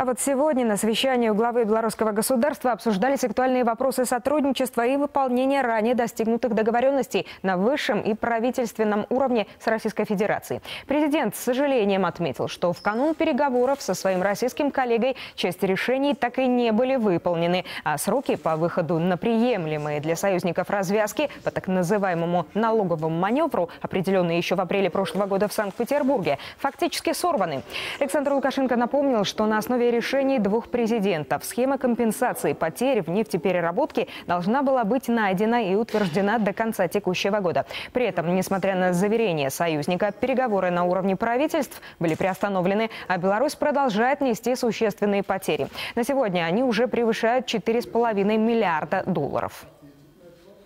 А вот сегодня на совещании у главы белорусского государства обсуждались актуальные вопросы сотрудничества и выполнения ранее достигнутых договоренностей на высшем и правительственном уровне с Российской Федерацией. Президент с сожалением отметил, что в канун переговоров со своим российским коллегой часть решений так и не были выполнены, а сроки по выходу на приемлемые для союзников развязки по так называемому налоговому маневру, определенные еще в апреле прошлого года в Санкт-Петербурге, фактически сорваны. Александр Лукашенко напомнил, что на основе решений двух президентов. Схема компенсации потерь в нефтепереработке должна была быть найдена и утверждена до конца текущего года. При этом, несмотря на заверение союзника, переговоры на уровне правительств были приостановлены, а Беларусь продолжает нести существенные потери. На сегодня они уже превышают 4,5 миллиарда долларов.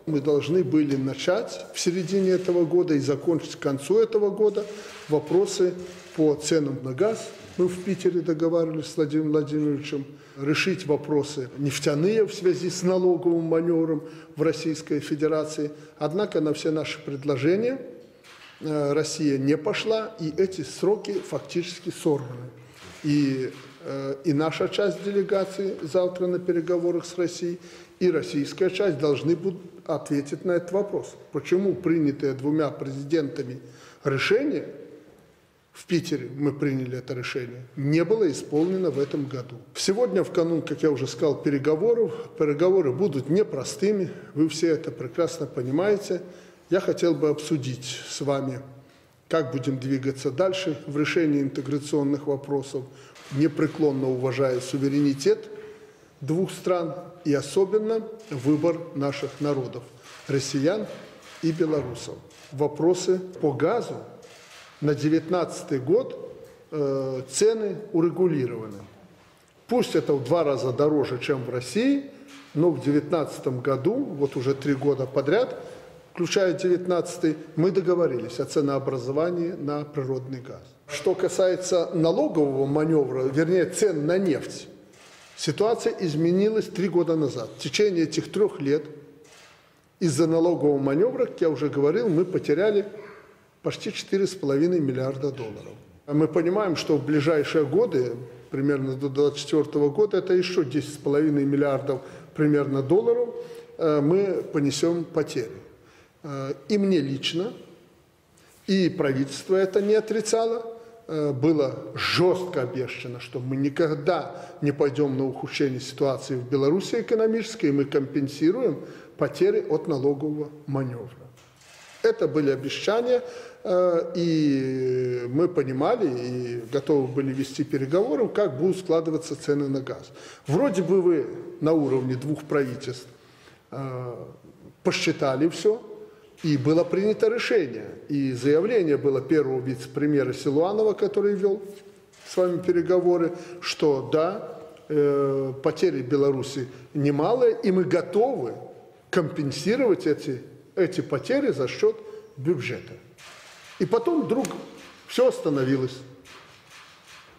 Мы должны были начать в середине этого года и закончить к концу этого года вопросы по ценам на газ. Мы в Питере договаривались с Владимиром Владимировичем решить вопросы нефтяные в связи с налоговым маневром в Российской Федерации. Однако на все наши предложения э, Россия не пошла, и эти сроки фактически сорваны. И, э, и наша часть делегации завтра на переговорах с Россией, и российская часть должны будут ответить на этот вопрос. Почему принятое двумя президентами решение, в Питере мы приняли это решение, не было исполнено в этом году. Сегодня в канун, как я уже сказал, переговоров, переговоры будут непростыми, вы все это прекрасно понимаете. Я хотел бы обсудить с вами, как будем двигаться дальше в решении интеграционных вопросов, непреклонно уважая суверенитет двух стран и особенно выбор наших народов, россиян и белорусов. Вопросы по газу на 2019 год э, цены урегулированы. Пусть это в два раза дороже, чем в России, но в 2019 году, вот уже три года подряд, включая 2019, мы договорились о ценообразовании на природный газ. Что касается налогового маневра, вернее цен на нефть, Ситуация изменилась три года назад. В течение этих трех лет из-за налогового маневра, как я уже говорил, мы потеряли почти 4,5 миллиарда долларов. А мы понимаем, что в ближайшие годы, примерно до 2024 года, это еще 10,5 миллиардов примерно долларов, э, мы понесем потери. Э, и мне лично, и правительство это не отрицало – было жестко обещано, что мы никогда не пойдем на ухудшение ситуации в Беларуси экономической, и мы компенсируем потери от налогового маневра. Это были обещания, э, и мы понимали и готовы были вести переговоры, как будут складываться цены на газ. Вроде бы вы на уровне двух правительств э, посчитали все, и было принято решение, и заявление было первого вице-премьера Силуанова, который вел с вами переговоры, что да, э, потери Беларуси немалые, и мы готовы компенсировать эти, эти потери за счет бюджета. И потом вдруг все остановилось.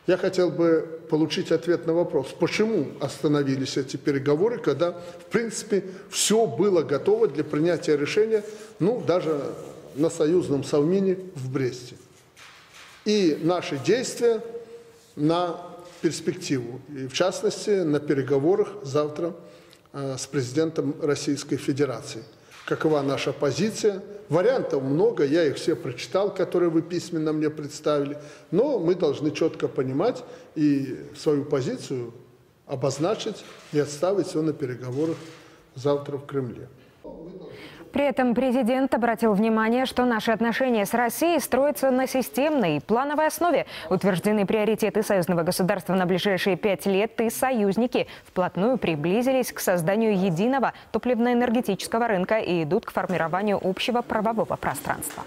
Я хотел бы получить ответ на вопрос, почему остановились эти переговоры, когда, в принципе, все было готово для принятия решения, ну, даже на союзном Совмине в Бресте. И наши действия на перспективу, и в частности, на переговорах завтра э, с президентом Российской Федерации – какова наша позиция. Вариантов много, я их все прочитал, которые вы письменно мне представили. Но мы должны четко понимать и свою позицию обозначить и отставить все на переговорах завтра в Кремле. При этом президент обратил внимание, что наши отношения с Россией строятся на системной плановой основе. Утверждены приоритеты союзного государства на ближайшие пять лет, и союзники вплотную приблизились к созданию единого топливно-энергетического рынка и идут к формированию общего правового пространства.